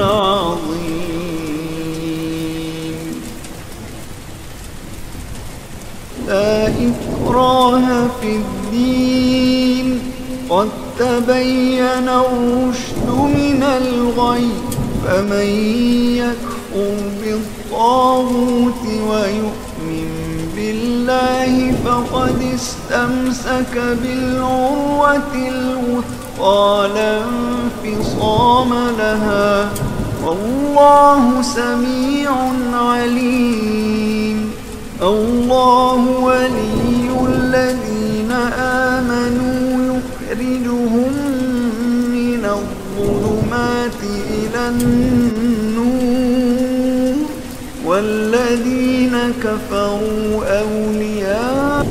العظيم. لا إكراه في الدين. قد تبين الرشد من الغي. فمن يكفر بالطاغوت ويؤمن بالله فقد استمسك بالعروة الوثقى. لا انفصام لها والله سميع عليم الله ولي الذين آمنوا يخرجهم من الظلمات إلى النور والذين كفروا أولياء